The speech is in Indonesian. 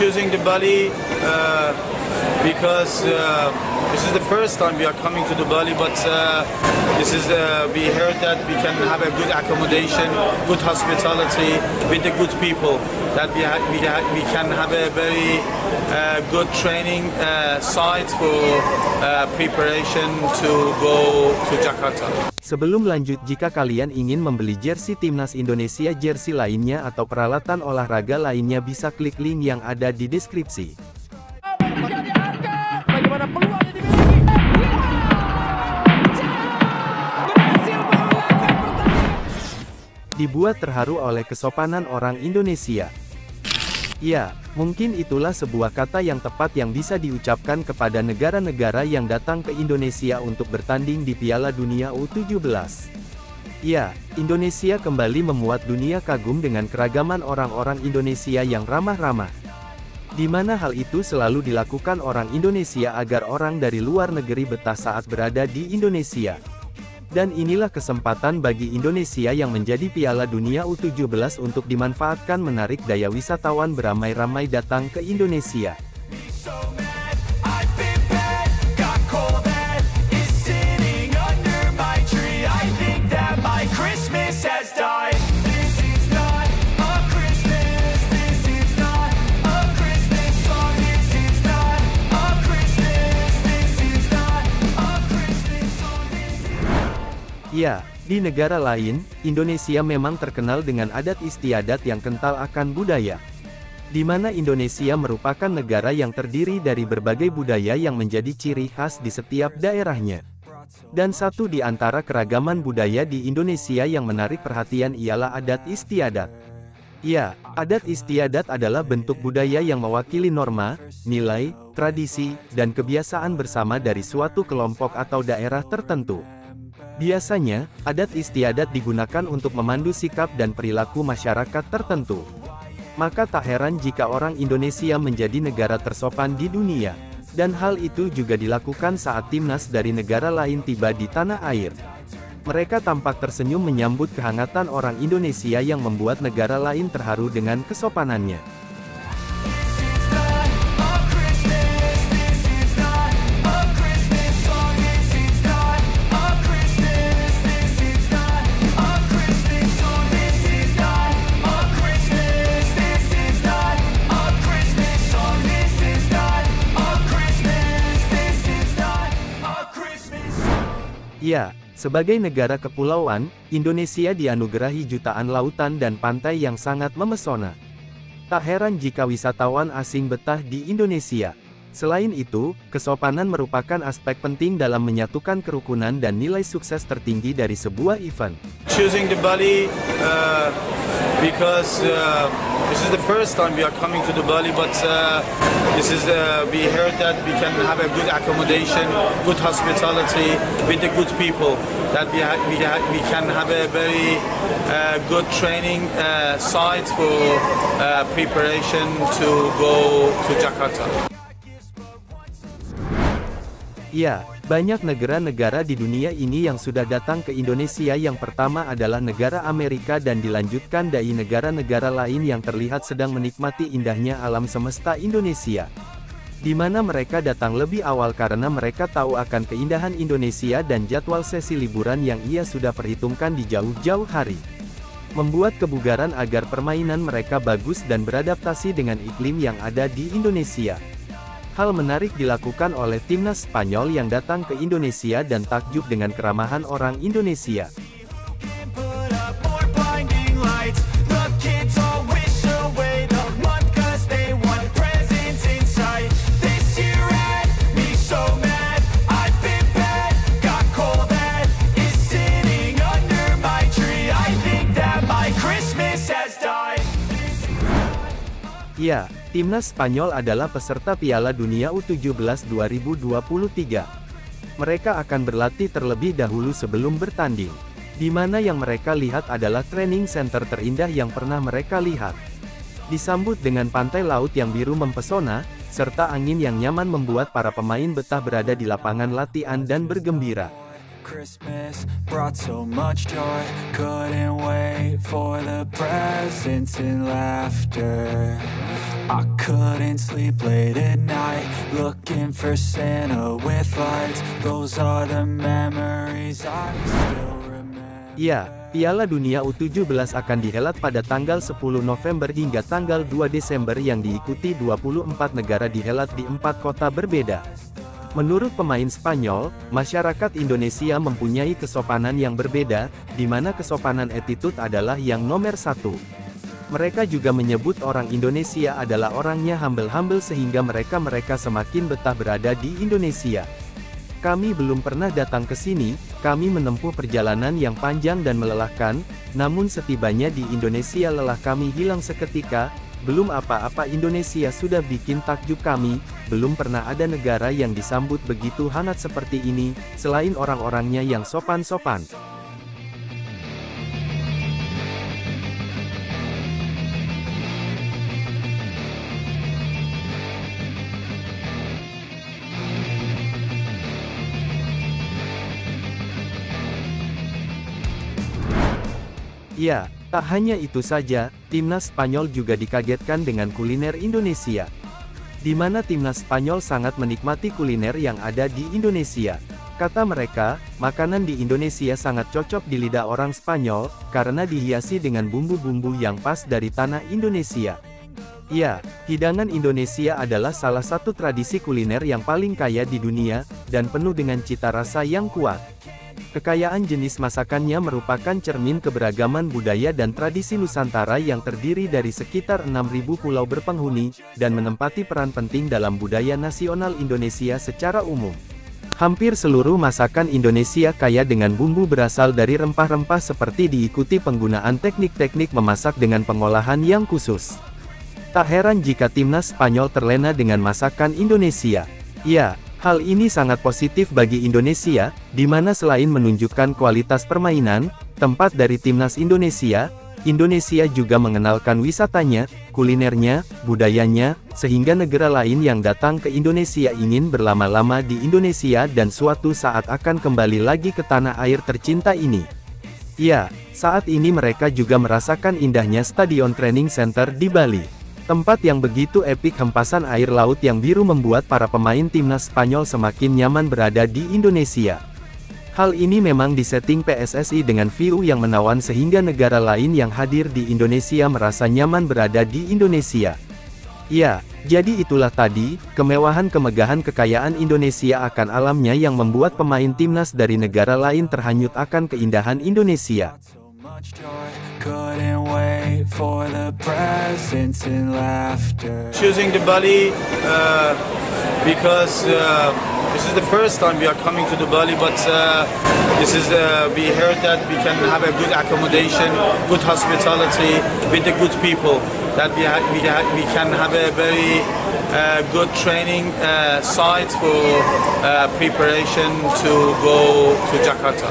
choosing the Bali uh, because uh, this is the first time we are coming to the Bali, but uh, this is uh, we heard that we can have a good accommodation, good hospitality with the good people. That we ha- we, ha- we can have a very uh, good training uh, site for preparation to go to Jakarta. Sebelum lanjut jika kalian ingin membeli jersey timnas Indonesia jersey lainnya atau peralatan olahraga lainnya bisa klik link yang ada di deskripsi. Bagaimana dimiliki? Pertandingan. Dibuat terharu oleh kesopanan orang Indonesia. Ya, mungkin itulah sebuah kata yang tepat yang bisa diucapkan kepada negara-negara yang datang ke Indonesia untuk bertanding di Piala Dunia U17. Ya, Indonesia kembali memuat dunia kagum dengan keragaman orang-orang Indonesia yang ramah-ramah. Di mana hal itu selalu dilakukan orang Indonesia agar orang dari luar negeri betah saat berada di Indonesia. Dan inilah kesempatan bagi Indonesia yang menjadi Piala Dunia U17 untuk dimanfaatkan menarik daya wisatawan beramai-ramai datang ke Indonesia. Ya, di negara lain, Indonesia memang terkenal dengan adat istiadat yang kental akan budaya. Di mana Indonesia merupakan negara yang terdiri dari berbagai budaya yang menjadi ciri khas di setiap daerahnya. Dan satu di antara keragaman budaya di Indonesia yang menarik perhatian ialah adat istiadat. Ya, adat istiadat adalah bentuk budaya yang mewakili norma, nilai, tradisi, dan kebiasaan bersama dari suatu kelompok atau daerah tertentu. Biasanya, adat istiadat digunakan untuk memandu sikap dan perilaku masyarakat tertentu. Maka tak heran jika orang Indonesia menjadi negara tersopan di dunia. Dan hal itu juga dilakukan saat timnas dari negara lain tiba di tanah air. Mereka tampak tersenyum menyambut kehangatan orang Indonesia yang membuat negara lain terharu dengan kesopanannya. Ya, sebagai negara kepulauan, Indonesia dianugerahi jutaan lautan dan pantai yang sangat memesona. Tak heran jika wisatawan asing betah di Indonesia. Selain itu, kesopanan merupakan aspek penting dalam menyatukan kerukunan dan nilai sukses tertinggi dari sebuah event. Choosing the Bali uh, because uh, this is the first time we are coming to the Bali, but uh, this is uh, we heard that we can have a good accommodation, good hospitality with the good people. That we ha- we, ha- we can have a very uh, good training uh, site for preparation to go to Jakarta. Ya, banyak negara-negara di dunia ini yang sudah datang ke Indonesia yang pertama adalah negara Amerika dan dilanjutkan dari negara-negara lain yang terlihat sedang menikmati indahnya alam semesta Indonesia. Di mana mereka datang lebih awal karena mereka tahu akan keindahan Indonesia dan jadwal sesi liburan yang ia sudah perhitungkan di jauh-jauh hari. Membuat kebugaran agar permainan mereka bagus dan beradaptasi dengan iklim yang ada di Indonesia. Hal menarik dilakukan oleh timnas Spanyol yang datang ke Indonesia dan takjub dengan keramahan orang Indonesia. Ya, timnas Spanyol adalah peserta Piala Dunia U17 2023. Mereka akan berlatih terlebih dahulu sebelum bertanding. Di mana yang mereka lihat adalah training center terindah yang pernah mereka lihat. Disambut dengan pantai laut yang biru mempesona, serta angin yang nyaman membuat para pemain betah berada di lapangan latihan dan bergembira. Christmas brought so much joy. Couldn't wait for the presents and laughter. I couldn't sleep late at night, looking for Santa with lights. Those are the memories I still remember. Ya, Piala Dunia U17 akan dihelat pada tanggal 10 November hingga tanggal 2 Desember yang diikuti 24 negara dihelat di empat kota berbeda. Menurut pemain Spanyol, masyarakat Indonesia mempunyai kesopanan yang berbeda, di mana kesopanan attitude adalah yang nomor satu. Mereka juga menyebut orang Indonesia adalah orangnya humble-humble sehingga mereka-mereka semakin betah berada di Indonesia. Kami belum pernah datang ke sini, kami menempuh perjalanan yang panjang dan melelahkan, namun setibanya di Indonesia lelah kami hilang seketika, belum apa-apa Indonesia sudah bikin takjub kami, belum pernah ada negara yang disambut begitu hangat seperti ini, selain orang-orangnya yang sopan-sopan. Ya, tak hanya itu saja, timnas Spanyol juga dikagetkan dengan kuliner Indonesia. Di mana timnas Spanyol sangat menikmati kuliner yang ada di Indonesia. Kata mereka, makanan di Indonesia sangat cocok di lidah orang Spanyol, karena dihiasi dengan bumbu-bumbu yang pas dari tanah Indonesia. Ya, hidangan Indonesia adalah salah satu tradisi kuliner yang paling kaya di dunia, dan penuh dengan cita rasa yang kuat. Kekayaan jenis masakannya merupakan cermin keberagaman budaya dan tradisi Nusantara yang terdiri dari sekitar 6.000 pulau berpenghuni, dan menempati peran penting dalam budaya nasional Indonesia secara umum. Hampir seluruh masakan Indonesia kaya dengan bumbu berasal dari rempah-rempah seperti diikuti penggunaan teknik-teknik memasak dengan pengolahan yang khusus. Tak heran jika timnas Spanyol terlena dengan masakan Indonesia. Ya, Hal ini sangat positif bagi Indonesia, di mana selain menunjukkan kualitas permainan, tempat dari timnas Indonesia, Indonesia juga mengenalkan wisatanya, kulinernya, budayanya, sehingga negara lain yang datang ke Indonesia ingin berlama-lama di Indonesia dan suatu saat akan kembali lagi ke tanah air tercinta ini. Ya, saat ini mereka juga merasakan indahnya Stadion Training Center di Bali. Tempat yang begitu epik hempasan air laut yang biru membuat para pemain timnas Spanyol semakin nyaman berada di Indonesia. Hal ini memang disetting PSSI dengan view yang menawan sehingga negara lain yang hadir di Indonesia merasa nyaman berada di Indonesia. Ya, jadi itulah tadi, kemewahan kemegahan kekayaan Indonesia akan alamnya yang membuat pemain timnas dari negara lain terhanyut akan keindahan Indonesia. Couldn't wait for the presents and laughter. choosing the Bali uh, because uh, this is the first time we are coming to the Bali, but uh, this is uh, we heard that we can have a good accommodation, good hospitality with the good people. That we ha- we, ha- we can have a very uh, good training uh, site for preparation to go to Jakarta.